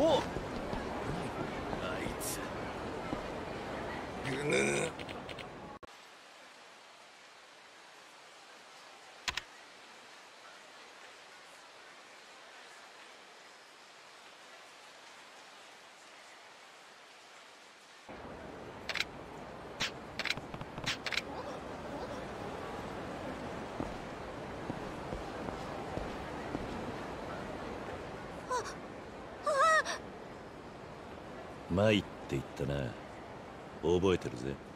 おあいつぐぬ参って言ったな。覚えてるぜ。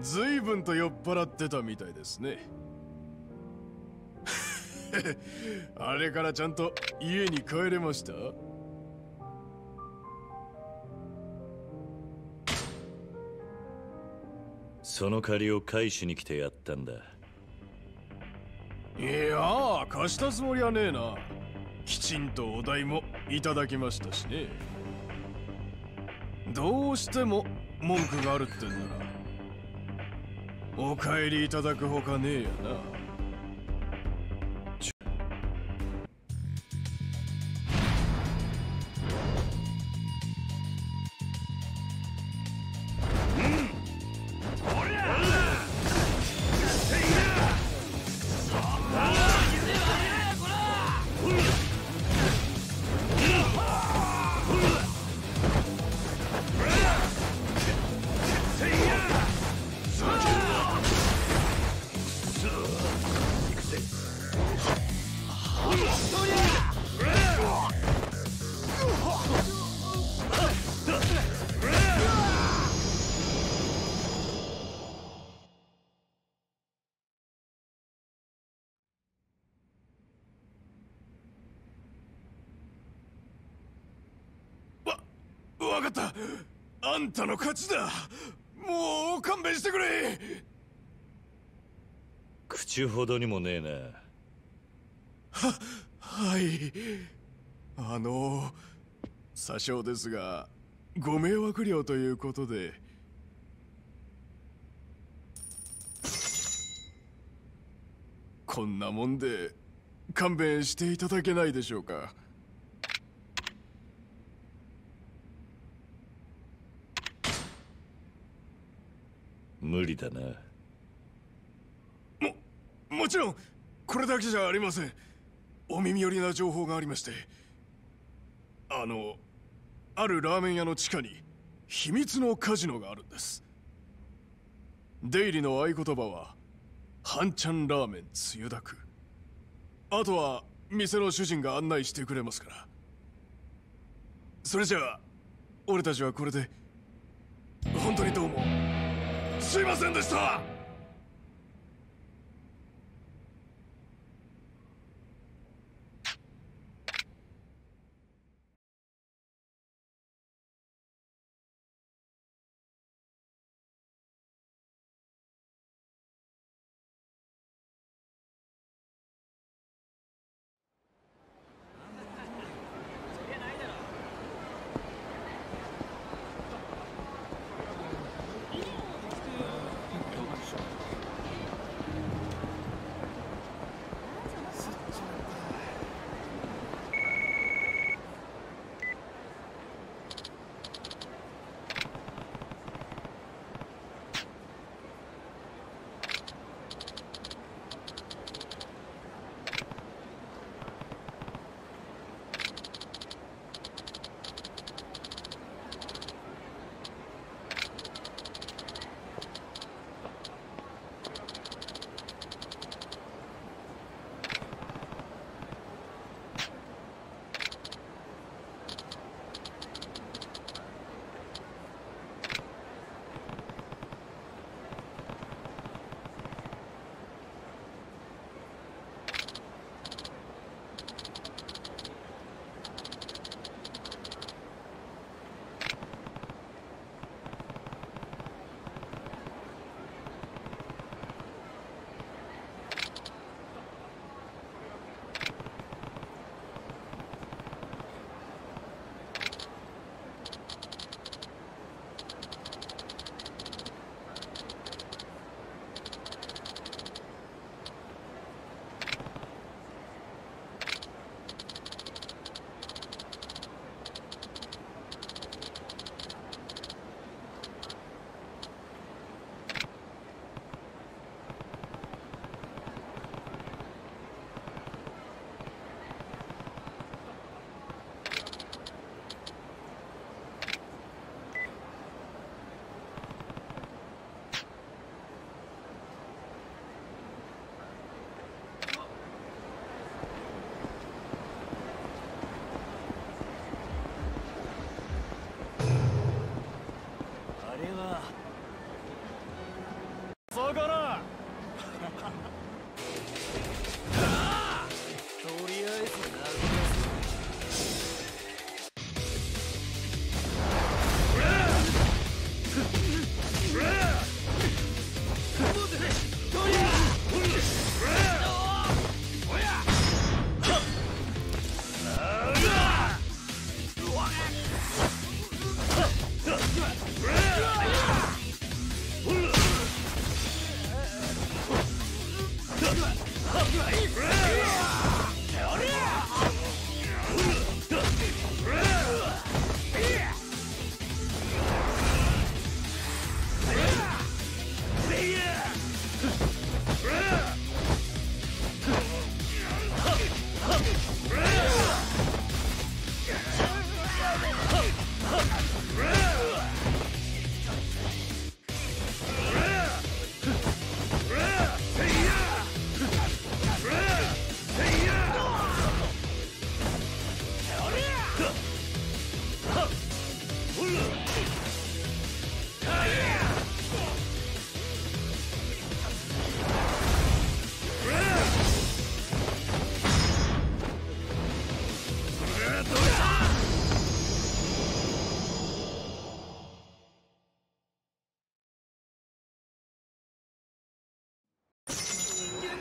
随分と酔っ払ってたみたいですね。あれからちゃんと家に帰れました？その借りを返しに来てやったんだ。いやー貸したつもりはねえな。きちんとお代もいただきましたしね。どうしても文句があるってんならお帰りいただくほかねえやな。わかった。あんたの勝ちだ。もう勘弁してくれ。口ほどにもねえなははい。あの詐称ですがご迷惑料ということで。こんなもんで勘弁していただけないでしょうか無理だな。ももちろんこれだけじゃありません。お耳寄りな情報がありまして。あのあるラーメン屋の地下に秘密のカジノがあるんです。出入りの合言葉は半ちゃんラーメンつゆだく。あとは店の主人が案内してくれますから。それじゃあ俺たちはこれで本当にどうも。すいませんでした。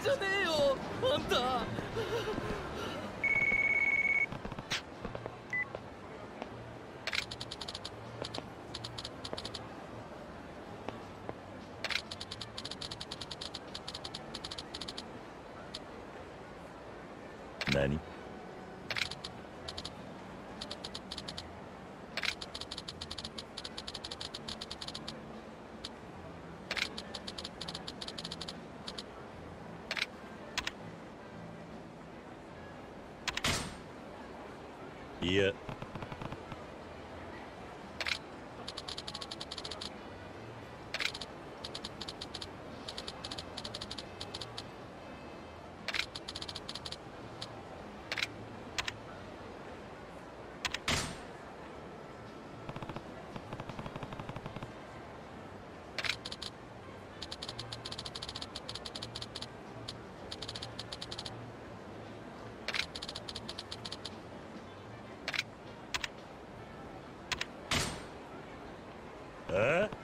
じゃねえよあんた。え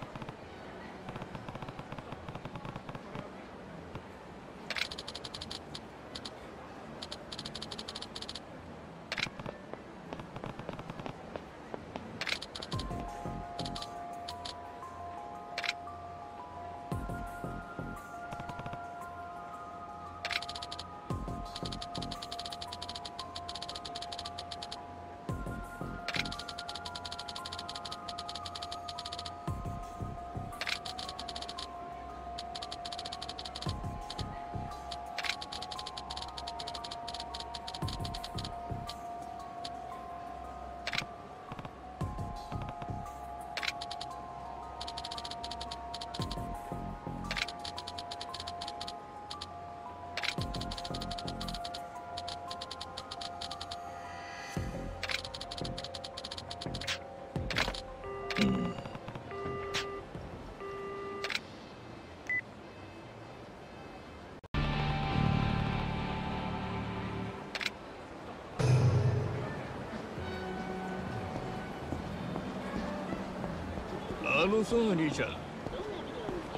あのさ兄ちゃん。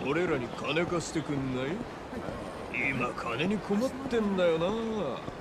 俺らに金貸してくんない？今金に困ってんだよな。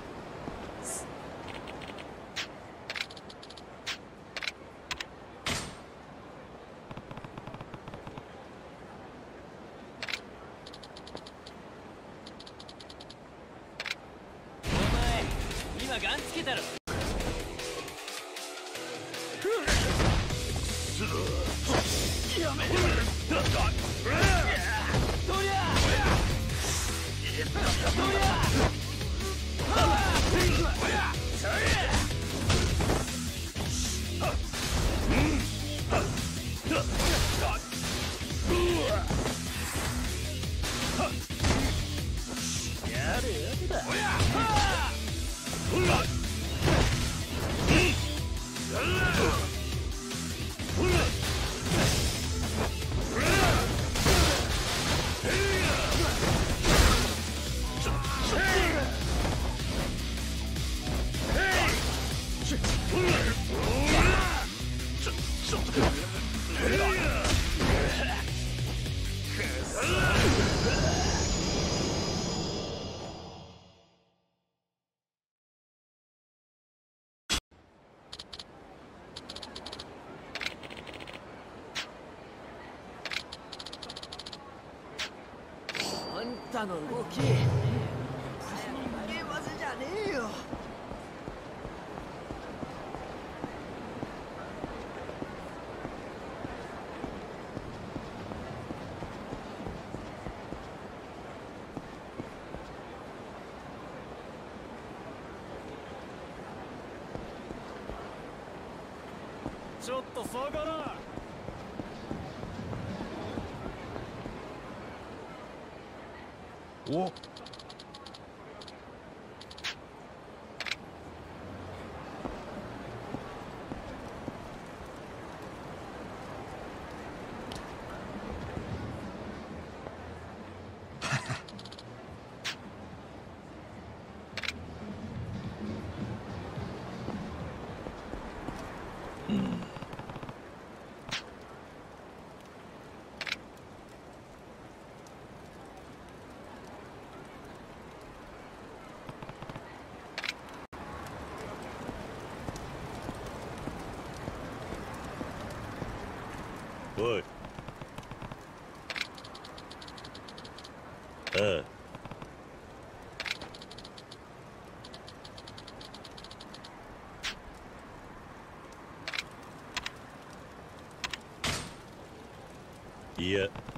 あんたの動きゲーマスじゃねえよちょっと下がらおおいああ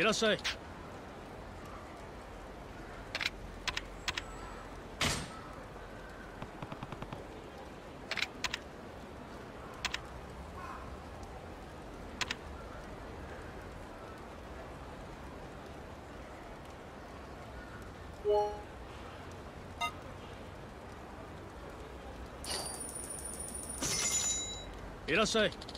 いらっしゃい。いらっしゃい。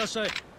らっしゃい。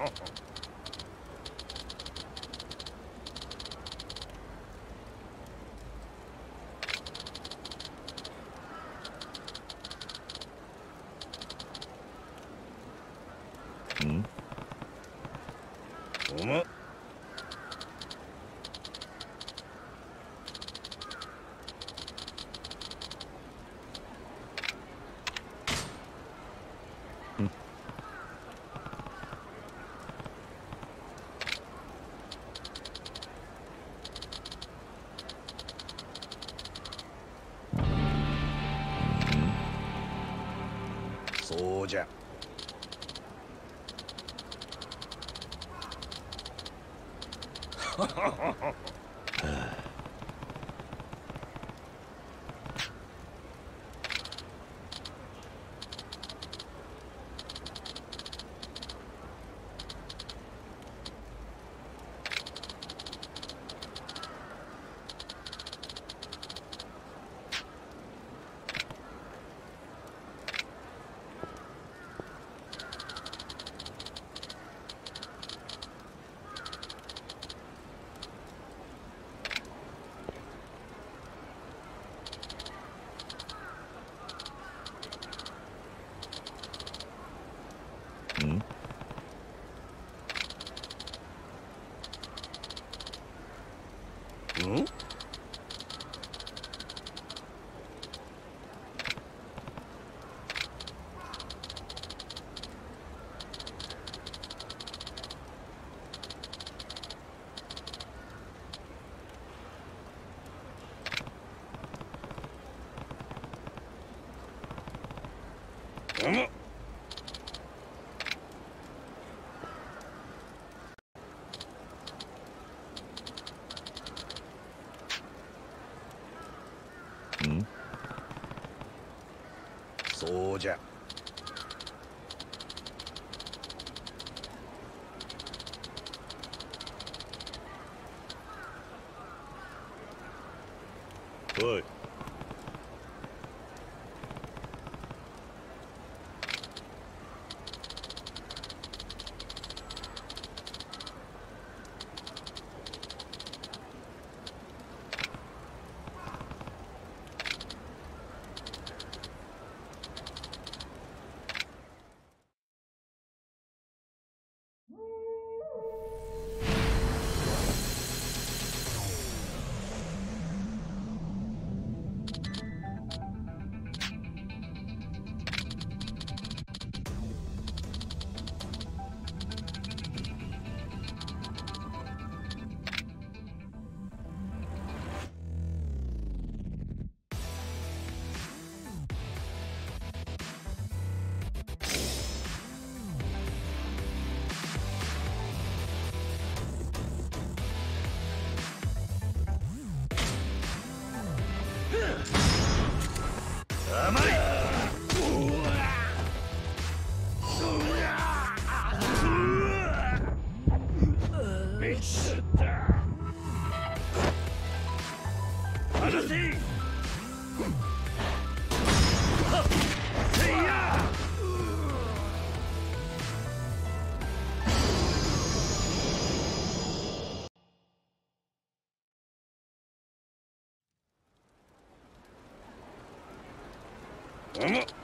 Oh, Ha ha ha ha! おん。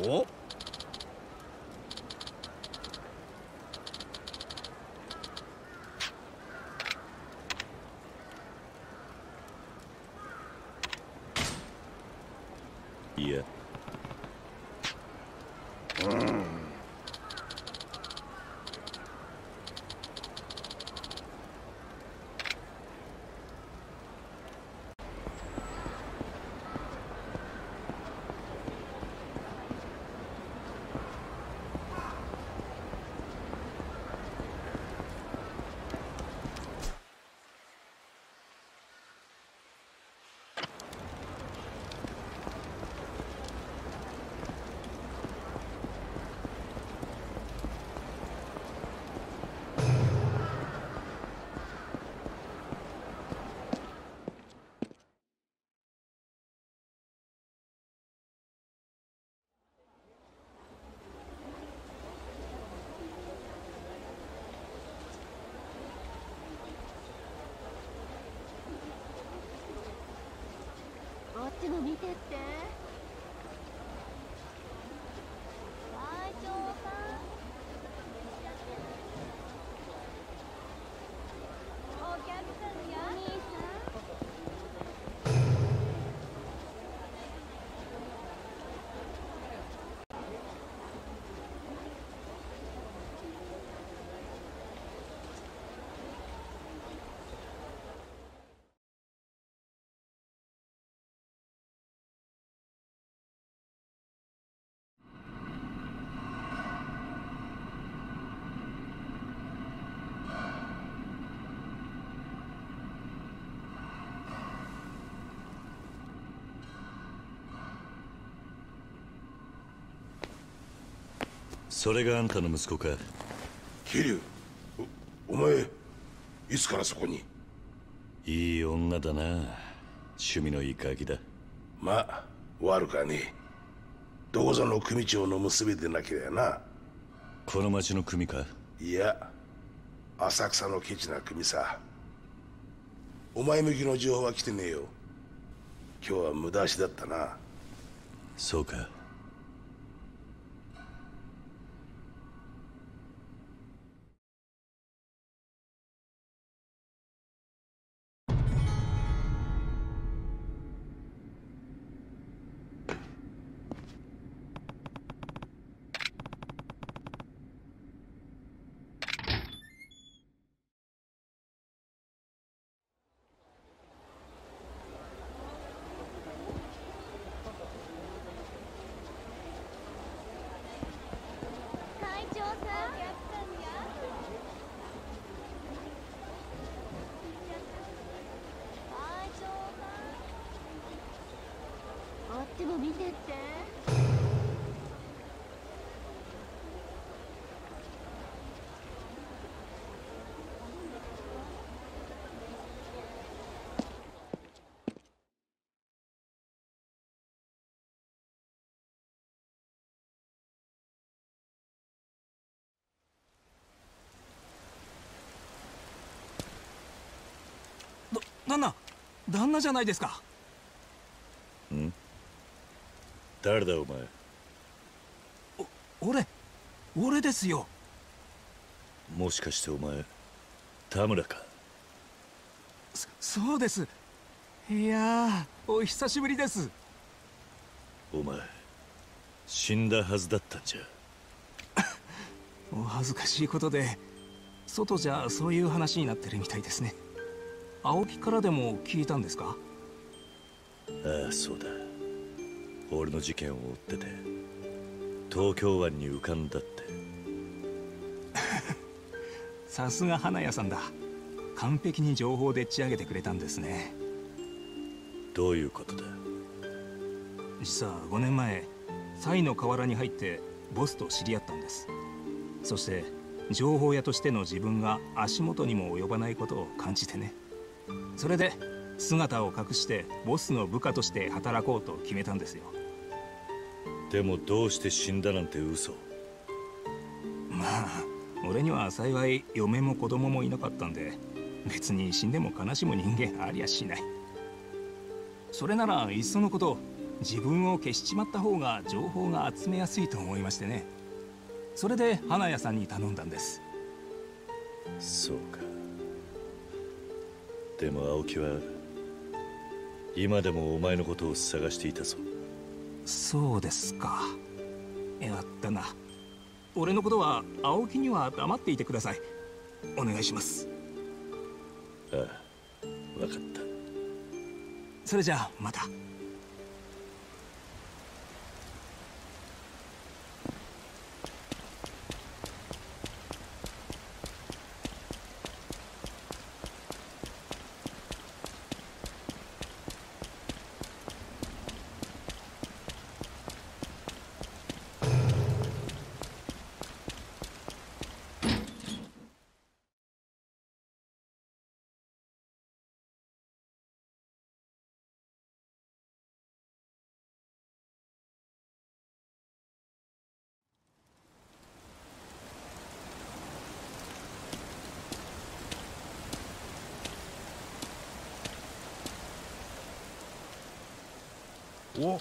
お？見てって隊長さんお客さんやお兄さんそれがあんたの息子か。桐生おお前いつからそこに？いい女だな。趣味のいいガキだ。まあ悪かねえ。どこぞの組長の娘でなけりゃな。この町の組か？いや浅草のケチな組さ。お前向きの情報は来てねえよ。今日は無駄足だったな。そうか会長さん会長さんこっちも見てって旦那旦那じゃないですか。誰だお前？俺俺ですよ。もしかしてお前田村か？そそうです。いやーお久しぶりです。お前死んだはずだったんじゃ。お恥ずかしいことで外じゃそういう話になってるみたいですね青木からでも聞いたんですか？ああそうだ。俺の事件を追ってて。東京湾に浮かんだって。さすが花屋さんだ。完璧に情報でっち上げてくれたんですね。どういうことだ？実は5年前サイの河原に入ってボスと知り合ったんです。そして情報屋としての自分が足元にも及ばないことを感じてねそれで姿を隠してボスの部下として働こうと決めたんですよ。でもどうして死んだなんて嘘。まあ俺には幸い嫁も子供もいなかったんで別に死んでも悲しむ人間ありゃしない。それならいっそのこと自分を消しちまった方が情報が集めやすいと思いましてね。それで花屋さんに頼んだんです。そうかでも青木は今でもお前のことを探していたぞ。そうですか。やったな。俺のことは青木には黙っていてください。お願いします。ああ分かった。それじゃあまたお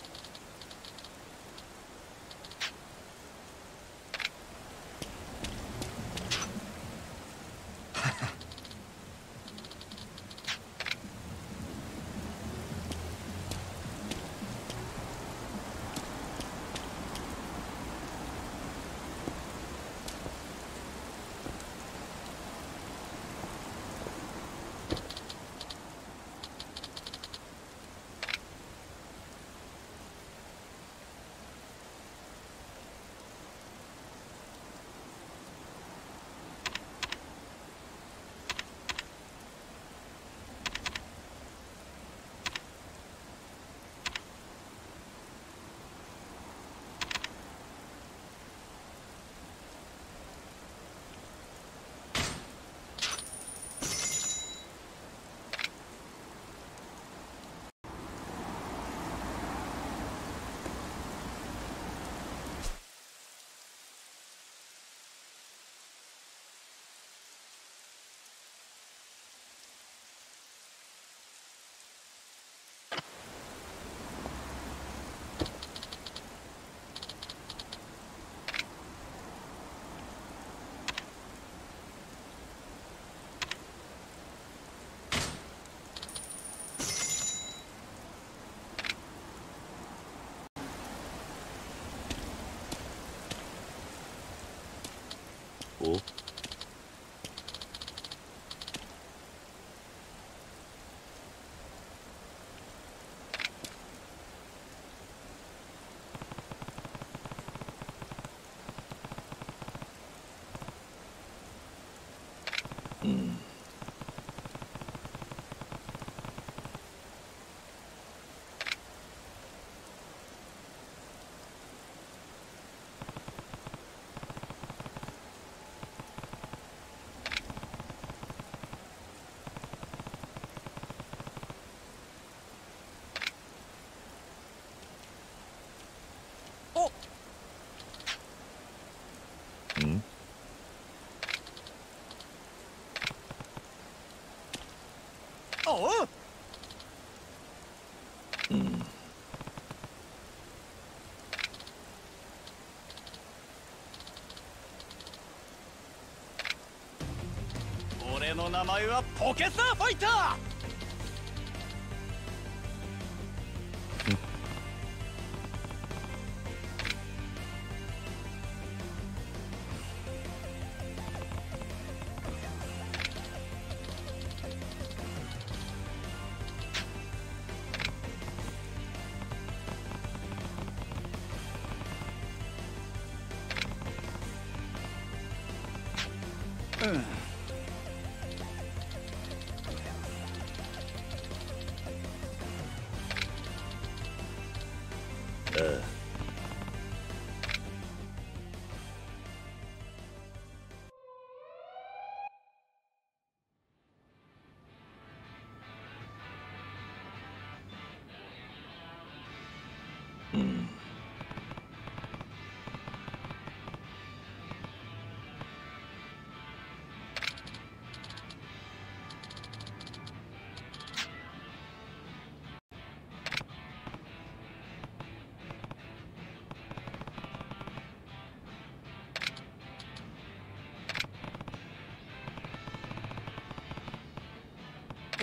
俺の名前はポケサーファイター。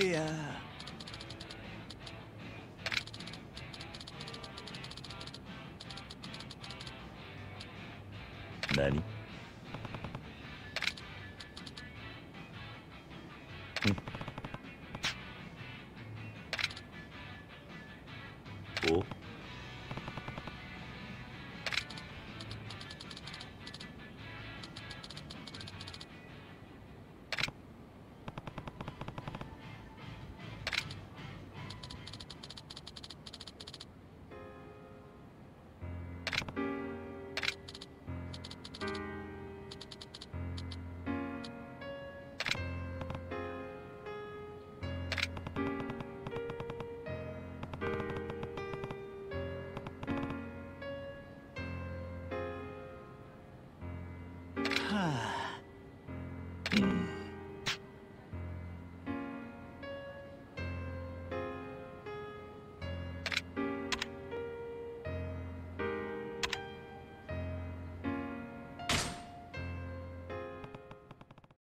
いや。何？